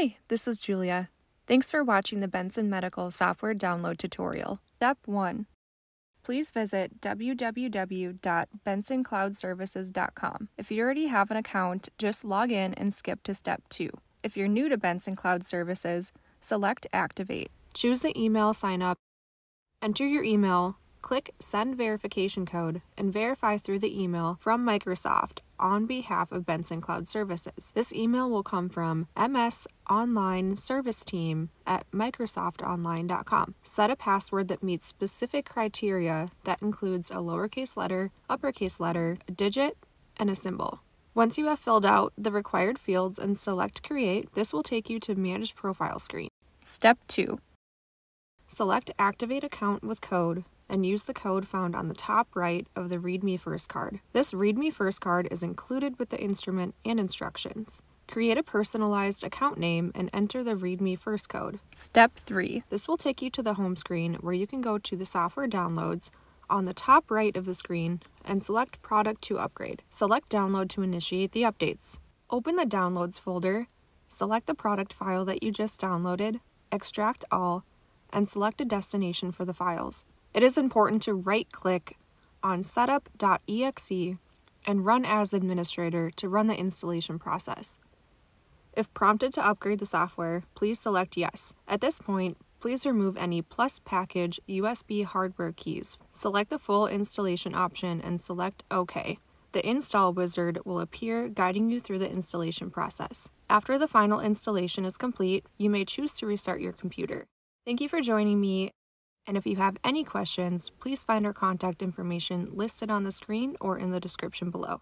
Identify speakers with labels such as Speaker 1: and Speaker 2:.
Speaker 1: Hi, this is Julia. Thanks for watching the Benson Medical software download tutorial. Step 1. Please visit www.bensoncloudservices.com. If you already have an account, just log in and skip to step 2. If you're new to Benson Cloud Services, select Activate. Choose the email sign up. Enter your email, click Send Verification Code, and verify through the email from Microsoft on behalf of Benson Cloud Services. This email will come from MS Online Service Team at MicrosoftOnline.com. Set a password that meets specific criteria that includes a lowercase letter, uppercase letter, a digit, and a symbol. Once you have filled out the required fields and select Create, this will take you to Manage Profile screen. Step 2. Select Activate Account with Code and use the code found on the top right of the Read Me First card. This Read Me First card is included with the instrument and instructions. Create a personalized account name and enter the Read Me First code. Step 3. This will take you to the home screen where you can go to the software downloads on the top right of the screen and select Product to Upgrade. Select Download to initiate the updates. Open the Downloads folder, select the product file that you just downloaded, extract all, and select a destination for the files. It is important to right click on setup.exe and run as administrator to run the installation process. If prompted to upgrade the software, please select Yes. At this point, please remove any plus package USB hardware keys. Select the full installation option and select OK. The install wizard will appear guiding you through the installation process. After the final installation is complete, you may choose to restart your computer. Thank you for joining me, and if you have any questions, please find our contact information listed on the screen or in the description below.